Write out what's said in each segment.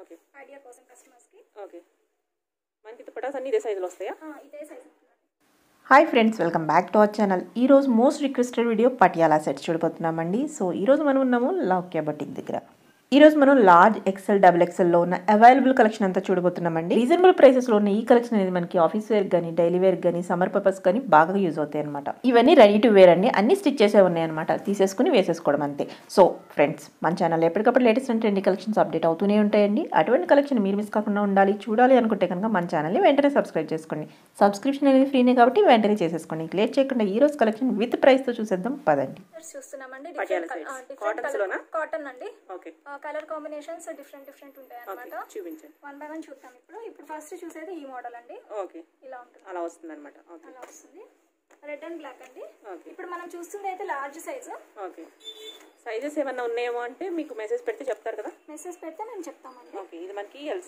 Okay. Idea కోసం కస్టమర్స్కి. Okay. మనకి దుపటాస్ అన్ని ఇదే సైజులో వస్తాయా? ఇదే size. Hi friends welcome back to our channel. ఈరోజు most requested video Patiala sets చూడబోతున్నామండి. So ఈరోజు మనం ఉన్నాము లాక్యా బటిక్ దగ్గర. ఈరోజు మనం లార్జ్ ఎక్సెల్ డబుల్ ఎక్సెల్లో ఉన్న అవైలబుల్ కలెక్షన్ అంతా చూడబోతున్నామండి. రీజనబుల్ ప్రైసెస్లో ఉన్న ఈ కలెక్షన్ అనేది మనకి ఆఫీస్ వేర్ కానీ డైలీ వేర్ కానీ సమ్మర్ పర్పస్ కానీ బాగా యూజ్ అవుతాయి అనమాట ఇవన్నీ రెడీ టు వేర్ అండి. అన్ని స్టిచ్ చేసే ఉన్నాయి అనమాట తీసేసుకుని వేసేసుకోవడం అంతే. సో ఫ్రెండ్స్ మన ఛానల్ ఎప్పటికప్పుడు latest and trendy collections update అవుతూనే ఉంటాయండి. అటువంటి కలెక్షన్ మీరు మిస్ కాకుండా ఉండాలి చూడాలి అనుకుంటే కనుక మన ఛానల్ని వెంటనే సబ్స్క్రైబ్ చేసుకోండి. సబ్స్క్రిప్షన్ అనేది ఫ్రీనే కాబట్టి వెంటనే చేసేసుకోండి. లేట్ చేయకుండా ఈ రోజు కలెక్షన్ విత్ ప్రైస్తో చూసేద్దాం. పదండి. చూస్తున్నామండి? కాటన్ అండి. Okay colour combinations different different ఉంటాయి అనమాట చూపించండి. వన్ బై వన్ చూద్దాం ఇప్పుడు. ఇప్పుడు ఫస్ట్ చూసేది ఈ మోడల్ అండి. ఓకే. ఇలా ఉంటుంది. అలా వస్తుంది అనమాట ఓకే. అలా వస్తుంది. రెడ్ అండ్ బ్లాక్ అండి. ఓకే. ఇప్పుడు మనం చూస్తుంది అయితే లార్జ్ సైజు ఓకే. సైజెస్ ఏమన్నా ఉన్నాయేమో అంటే మీకు మెసేజ్ పెడితే చెప్తారు కదా? మెసేజ్ పెడితే నేను చెప్తామండి. ఓకే ఇది మనకి ఎల్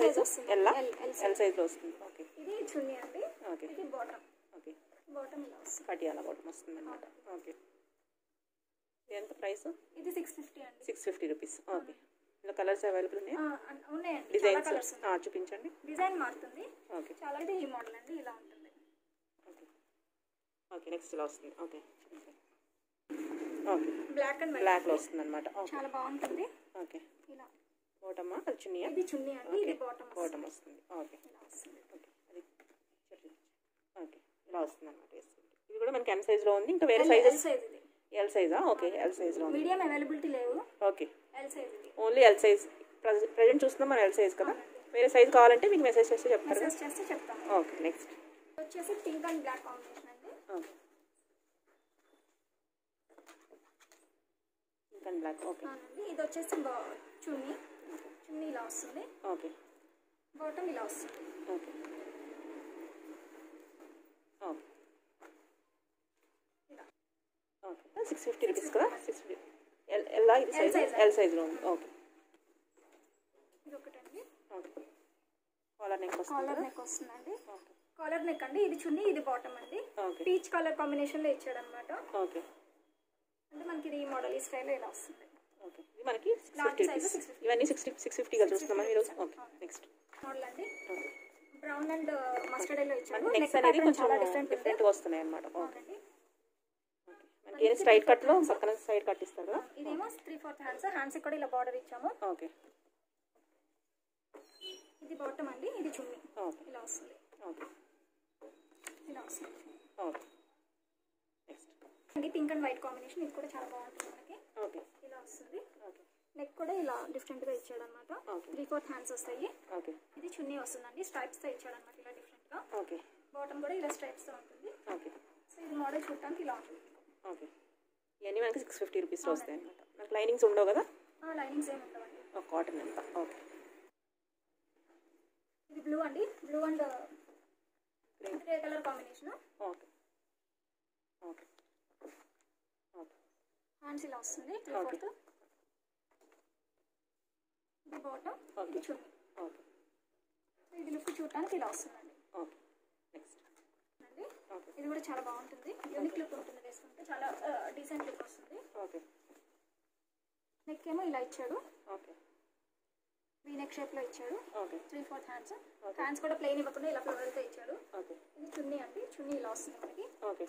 సైజు వస్తుంది. size. ఎల్ సైజ్లో వస్తుంది. ఓకే. ఇది చున్నీ అండి. ఓకే. ఇది బాటమ్ ఓకే. బాటమ్ ఇలా వస్తుంది. పటియాలా బాటం వస్తుంది అనమాట ఓకే. ఎంత ప్రైస్? ఇది సిక్స్ ఫిఫ్టీ అండి. సిక్స్ ఫిఫ్టీ రూపీస్ ఓకే ఇందులో కలర్స్ అవైలబుల్ ఉన్నాయి? ఉన్నాయండి. చాలా డిజైన్స్ కలర్స్ చూపించండి. డిజైన్ మారుతుంది. ఓకే చాలా ఇది ఈ మోడల్ అండి ఇలా ఉంటుంది. ఓకే ఓకే నెక్స్ట్ ఇలా వస్తుంది. Okay okay black and white బ్లాక్లో వస్తుంది అనమాట ఓకే చాలా బాగుంటుంది. ఓకే ఇలా. బాటమ్మా అది చున్నీయా? ఇది చున్నీ అండి. ఇది బాటమ్ బాటమ్ వస్తుంది. ఓకే ఇలా ఓకే. ఓకే ఇలా వస్తుంది అనమాట ఇది కూడా మనకి ఎం సైజ్లో ఉంది. ఇంకా వేరే సైజెస్ సైజ్ ఇది. ఎల్ సైజా ఓకే ఎల్ సైజ్లో మీడియం అవైలబిలిటీ లేవు. Okay L size only L size present చూస్తున్నాం మనం ఎల్ సైజ్ కదా? వేరే సైజ్ కావాలంటే మీకు మెసేజ్ చేస్తే చెప్తారు మెసేజ్ చేస్తే చెప్తాను ఓకే నెక్స్ట్ వచ్చేసి పింక్ అండ్ బ్లాక్ కాంబినేషన్ అండి. ఓకే ఇంకా బ్లాక్ ఓకే ఇది వచ్చేసి చున్నీ. చున్నీ ఇలా వస్తుంది. ఓకే బాటమ్ ఇలా వస్తుంది. ఓకే ఓకే ఇలా ఓకే సిక్స్ ఫిఫ్టీ రూపీస్ కదా? సిక్స్ ఫిఫ్టీ ఎల్ ఇది సైజ్. ఎల్ సైజ్లో ఉంది. ఓకే ఇది ఒకటండి okay collar neck collar neck వస్తుందండి. కాలర్ నెక్ అండి. ఇది చున్నీ ఇది బాటమ్ అండి. పీచ్ కలర్ కాంబినేషన్లో ఇచ్చాడు అనమాట ఓకే అంటే మనకి ఇది ఈ మోడల్ ఈ స్టైల్లో ఇలా వస్తుంది. ఓకే ఇది మనకి six Large fifty size, rupees 650. ఇవన్నీ సిక్స్ ఫిఫ్టీగా చూస్తున్నాం ఈరోజు ఓకే నెక్స్ట్ మోడల్ అండి. బ్రౌన్ అండ్ మస్టర్డ్ ఎల్లో ఇచ్చాడు నెక్స్ట్ అనేది కొంచెం డిఫరెంట్ డిఫరెంట్గా వస్తున్నాయి అనమాట ఓకే ఏం స్ట్రైట్ కట్లో పక్కన సైడ్ కట్ ఇస్తారు? కదా ఇదేమో త్రీ ఫోర్త్ హ్యాండ్స్ హ్యాండ్స్ కూడా ఇలా బార్డర్ ఇచ్చాము. ఓకే. ఇది బాటమ్ అండి. ఇది చున్నీ. ఓకే. ఇలా వస్తుంది. ఓకే. ఇలా వస్తుంది. ఓకే. నెక్స్ట్ ఇది పింక్ అండ్ వైట్ కాంబినేషన్ ఇది కూడా చాలా బాగుంటుంది మనకి. ఓకే. ఇలా వస్తుంది. ఓకే. నెక్ కూడా ఇలా డిఫరెంట్గా ఇచ్చాడు అనమాట. త్రీ ఫోర్త్ హ్యాండ్స్ వస్తాయి. ఓకే. ఇది చున్నీ వస్తుందండి. స్ట్రైప్స్తో ఇచ్చాడు అనమాట ఇలా డిఫరెంట్గా. ఓకే. బాటమ్ కూడా ఇలా స్ట్రైప్స్తో ఉంటుంది. ఓకే. సో ఇది మోడల్ చూడటానికి ఇలా ఉంటుంది. ఓకే. ఇవన్నీ మనకి సిక్స్ ఫిఫ్టీ రూపీస్లో వస్తాయి. అనమాట మనకి లైనింగ్స్ ఉండవు కదా? లైనింగ్స్ ఏమి ఉండవండి. ఒక కాటన్ ఎంత? ఓకే. ఇది బ్లూ అండి. Blue and grey colour combination okay. Okay. Okay. Hands ఇలా వస్తుంది. త్రీ. ఫోర్త్ ఇది బాటమ్. ఇది చున్నీ ఓకే. ఇది లుక్ చూడటానికి ఇలా వస్తుందండి ఓకే నెక్స్ట్ అండి ఓకే ఇది కూడా చాలా బాగుంటుంది. యూనిక్ లుక్ ఉంటుంది వేసుకుంటే చాలా డీసెంట్ లుక్ వస్తుంది. ఓకే. నెక్ ఏమో ఇలా ఇచ్చాడు. ఓకే. వీ నెక్ షేప్లో ఇచ్చాడు. Okay. Three fourth hands hands కూడా ప్లెయిన్ ఇవ్వకుండా ఇలా ఫ్లోరల్తో ఇచ్చాడు. ఓకే. ఇది చున్నీ అండి. చున్నీ ఇలా వస్తుంది మనకి. ఓకే.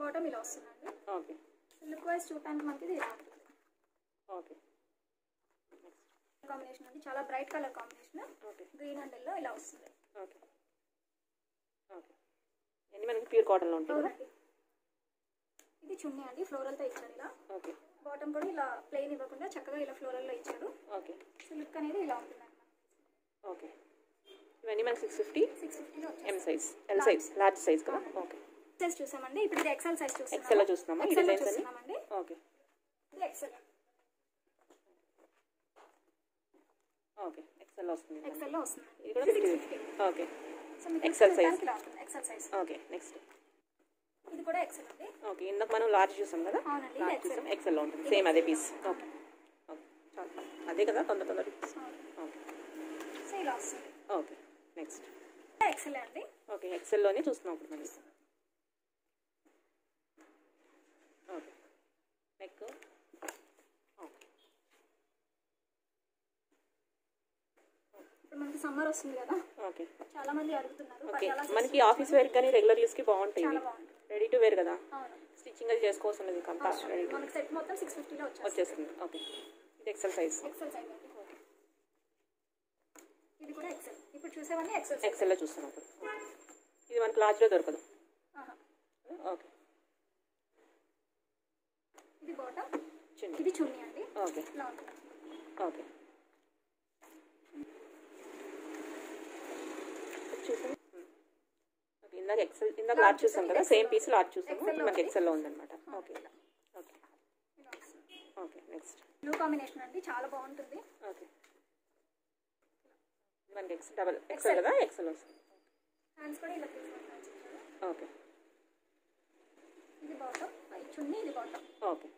బాటమ్ ఇలా వస్తుందండి. ఓకే. లుక్ వైజ్ చూడటానికి మనకి ఇది ఇలా ఉంటుంది. ఓకే. కాంబినేషన్ అండి. చాలా bright colour combination okay. Green and yellow ఇలా వస్తుంది ఓకే ఓకే ఇవన్నీ మనకి ప్యూర్ కాటన్లో అవునండి ఇది చున్నీ అండి ఫ్లోరల్తో ఇచ్చాడు ఇలా. ఓకే. బాటమ్ కూడా ఇలా ప్లెయిన్ ఇవ్వకుండా చక్కగా ఇలా ఫ్లోరల్లో ఇచ్చాడు ఓకే. సో లుక్ అనేది ఇలా ఉంటుంది ఓకే. ఇవన్నీ మనకి సిక్స్ ఫిఫ్టీ సిక్స్ ఫిఫ్టీలో M size L size large size కదా? ఓకే. సైజ్ చూసామండి. ఇప్పుడు ఇది ఎక్సెల్ సైజ్ చూస్తున్నాము. ఎక్సెల్లో చూస్తున్నామా? ఎక్సెల్ చూస్తున్నామండి. ఓకే. ఇది ఎక్సెల్ ఓకే. ఎక్సెల్లో వస్తుంది. ఎక్సెల్ వస్తుంది. ఇది కూడా ఓకే. సో మీకు Excel size. ఇలా ఉంటుంది ఎక్సెల్ సైజ్ ఓకే నెక్స్ట్ ఇది కూడా ఎక్సెల్ అండి. ఓకే ఇందాక మనం లార్జ్ చూసాం కదా? లార్జ్. చూసాం. ఎక్సెల్లో ఉంటుంది. సేమ్ అదే పీస్ ఓకే ఓకే అదే కదా? తొందర తొందర ఓకే ఓకే నెక్స్ట్ ఎక్సెల్ అండి. ఓకే ఎక్సెల్లోనే చూస్తున్నాం ఇప్పుడు మనం ఓకే నెక్ ఓకే ఇప్పుడు మనకి సమ్మర్ వస్తుంది కదా. ఓకే. చాలా మంది అడుగుతున్నారు. ఓకే. మనకి ఆఫీస్ వేర్ కానీ రెగ్యులర్ యూస్కి బాగుంటాయి. చాలా బాగుంటుంది రెడీ టు వేర్ కదా? అవును. స్టిచ్చింగ్ అది చేసుకోవాల్సి ఉన్నది కంపా రెడీ మనకి సెట్ మొత్తం సిక్స్ ఫిఫ్టీలో వచ్చేస్తుంది. వచ్చేస్తుంది. ఓకే. ఇది ఎక్సెల్ సైజ్ ఎక్సెల్ సైజ్ అండి. ఇది కూడా ఎక్సెల్ ఇప్పుడు చూసేవన్నీ ఎక్సెల్ ఎక్సెల్లో చూస్తాం అప్పుడు. ఇది మనకి లార్జ్లో దొరకదు. ఓకే. ఇది బాటమ్ చిన్న. ఇది చున్నీ అండి. ఓకే. ఓకే చూసాం ఓకే ఇందాక ఎక్సెల్ ఇందాక లార్జ్ చూసాం కదా సేమ్ పీస్ లార్జ్ చూసాము. మనకి ఎక్సెల్లో ఉందన్నమాట. Okay okay okay next blue combination అండి చాలా బాగుంటుంది. ఓకే మనకి ఎక్స్ డబల్ ఎక్సెల్ కదా? ఎక్సెల్ వస్తుంది. ఓకే ఇది బాటమ్ చున్నీ ఇది బాటమ్ ఓకే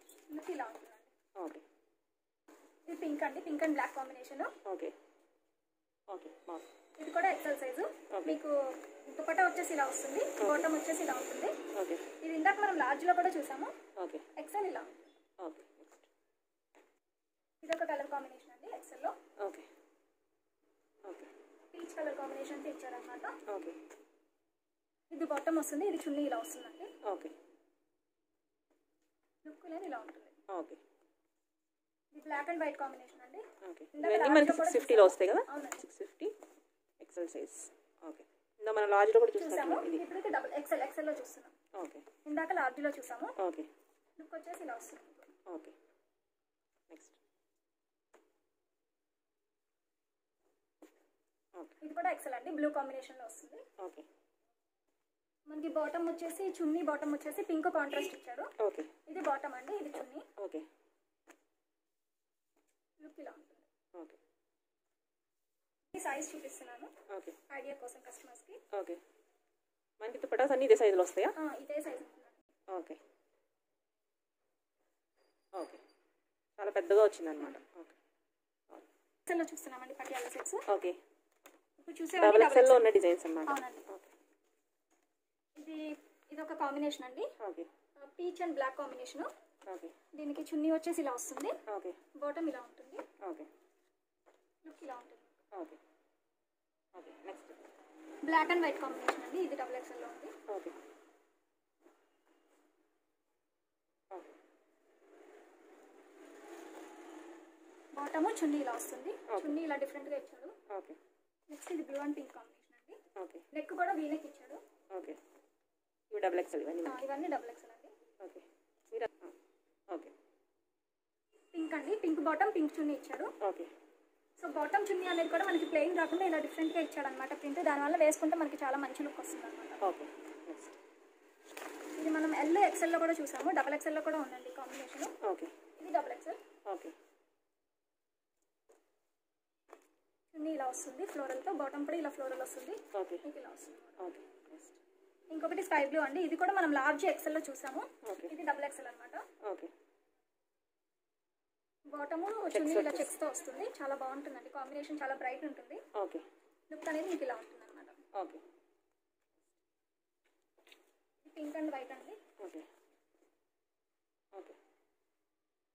ఇలా ఉంటుందండి. ఓకే ఇది పింక్ అండి pink and black combination okay okay బాగుంది. ఇది కూడా ఎక్సెల్ సైజు. మీకు దుపట్టా వచ్చేసి ఇలా వస్తుంది. బాటమ్ వచ్చేసి ఇలా ఉంటుంది ఓకే ఇది ఇందాక మనం లార్జ్లో కూడా చూసాము. ఓకే ఎక్సెల్ ఇలా. ఇది ఒక కలర్ కాంబినేషన్ అండి ఎక్సెల్లో. Okay okay peach colour combination ఇచ్చారనమాట ఓకే ఇది బాటమ్ వస్తుంది. ఇది చున్నీ ఇలా వస్తుందండి. ఓకే లుక్ అనేది ఇలా ఉంటుంది. ఓకే ఇది బ్లాక్ అండ్. వైట్ కాంబినేషన్ అండి ఓకే మనకి లో కూడా సిక్స్ ఫిఫ్టీలో వస్తాయి కదా? అవునండి. Six fifty XL size okay ఇందా మనం లార్జ్లో కూడా చూసాము. చూసినట్టు ఇది. ఇప్పుడు ఇది డబుల్ ఎక్సెల్లో చూస్తున్నాం. ఓకే ఇందాక లార్జ్లో చూసాము. ఓకే లుక్ వచ్చేసి ఇలా వస్తుంది. ఓకే నెక్స్ట్ ఓకే ఇది కూడా ఎక్సెల్ అండి. బ్లూ కాంబినేషన్లో వస్తుంది. ఓకే మనకి బాటమ్ వచ్చేసి చున్నీ బాటమ్ వచ్చేసి పింక్ కాంట్రాస్ట్ ఇచ్చాడు. ఓకే ఇది బాటమ్ అండి ఇది చున్నీ. ఓకే లుక్ ఇలా ఉంటుంది. ఓకే సైజ్ చూపిస్తున్నాను. ఓకే. ఐడియా కోసం కస్టమర్స్కి. ఓకే. మనకి దుపటాస్ అన్ని ఇదే సైజులో వస్తాయా? ఇదే సైజ్ ఓకే. ఓకే. చాలా పెద్దగా ఓకే. చూస్తున్నామండి పటియాలా సెట్స్ ఓకే. ఇప్పుడు డబుల్ ఎక్స్ఎల్లో ఉన్న డిజైన్స్ అన్నమాట. ఇది ఇది ఒక కాంబినేషన్ అండి. Okay. Peach and black combination okay. దీనికి చున్నీ వచ్చేసి ఇలా వస్తుంది. ఓకే. బాటమ్ ఇలా ఉంటుంది. ఓకే. లుక్ ఇలా ఉంటుంది. Okay. Okay next black and white combination అండి ఇది డబుల్ ఎక్స్ఎల్లో ఉంది. ఓకే. బాటమ్ చున్నీ ఇలా వస్తుంది. చున్నీ ఇలా డిఫరెంట్గా ఇచ్చాడు. ఓకే. నెక్స్ట్ ఇది బ్లూ అండ్ పింక్ కాంబినేషన్ అండి. ఓకే. నెక్ కూడా వీనెక్ ఇచ్చాడు. ఓకే. ఇవి డబుల్ ఎక్స్ఎల్ ఇవన్నీ ఇవన్నీ డబుల్ ఎక్స్ఎల్ అండి. ఓకే. ఓకే. పింక్ అండి పింక్ బాటమ్ పింక్ చున్నీ ఇచ్చాడు. ఓకే. సో బాటమ్ చున్నీ అనేది కూడా మనకి ప్లెయిన్ కాకుండా ఇలా డిఫరెంట్గా ఇచ్చాడు అనమాట ప్రింట్ దానివల్ల వేసుకుంటే మనకి చాలా మంచి లుక్ వస్తుంది అనమాట ఓకే ఇది మనం ఎల్ ఎక్స్ఎల్లో కూడా చూసాము. డబల్ ఎక్స్ఎల్లో కూడా ఉందండి కాంబినేషన్ ఓకే ఇది డబల్ ఎక్స్ఎల్ ఓకే చున్నీ ఇలా వస్తుంది ఫ్లోరల్తో. బాటమ్ కూడా ఇలా ఫ్లోరల్ వస్తుంది. ఓకే ఇలా వస్తుంది ఓకే ఇంకొకటి స్కై బ్లూ అండి. ఇది కూడా మనం లార్జ్ ఎక్స్ఎల్లో చూసాము. ఇది డబుల్ ఎక్స్ఎల్ అనమాట ఓకే బాటము చున్నీ ఇలా చెక్స్తో వస్తుంది. చాలా బాగుంటుందండి. కాంబినేషన్ చాలా బ్రైట్ ఉంటుంది. ఓకే. లుక్ అనేది మీకు ఇలా ఉంటుంది అనమాట ఓకే. పింక్ అండ్ వైట్ అండి. ఓకే. ఓకే.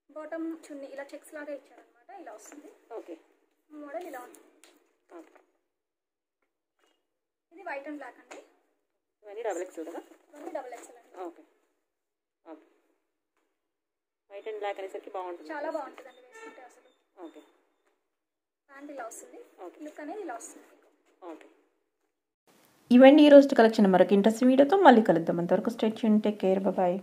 బాటమ్ చున్నీ ఇలా చెక్స్ లాగా ఇచ్చారనమాట ఇలా వస్తుంది. ఓకే. మోడల్ ఇలా ఉంటుంది ఇది వైట్ అండ్ బ్లాక్ అండి. ఇవన్నీ డబుల్ ఎక్స్ఎల్ కదా? ఇవన్నీ డబుల్ ఎక్స్ఎల్ అండి. Okay. Okay. White and black అనేసరికి బాగుంటుంది. చాలా బాగుంటుందండి వేసుకుంటే అసలు. ఓకే. ప్యాంట్ ఇలా వస్తుంది. ఓకే. లుక్ అనేది ఇలా వస్తుంది. ఓకే. ఇవండి ఈ రోజు కలెక్షన్ మరొక ఇంట్రెస్ట్ వీడియోతో మళ్ళీ కలుద్దాం. అంతవరకు స్టేట్ టేక్ కేర్ బాయ్.